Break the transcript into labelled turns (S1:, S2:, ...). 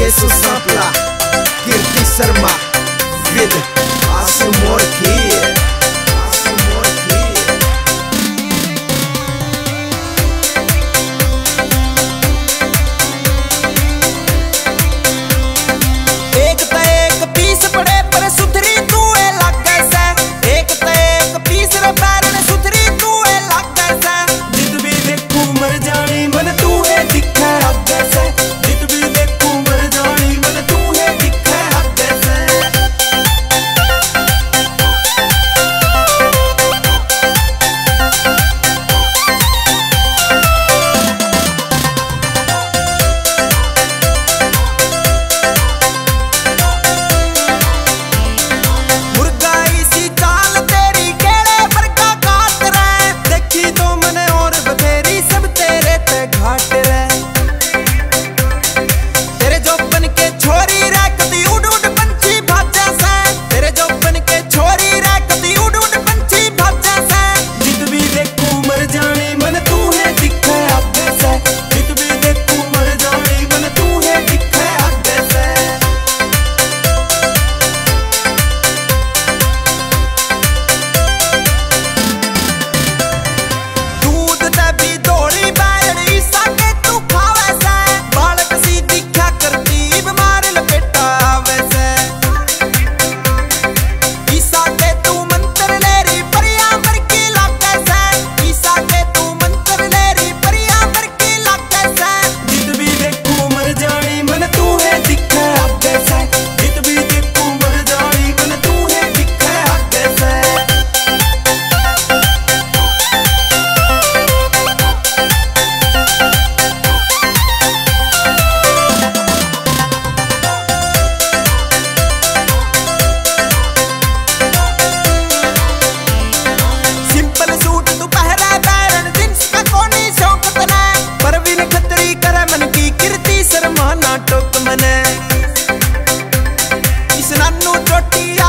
S1: केसु सांपला कीर्ति शर्मा शर्मा ना टोक मने। इस नानू चोटी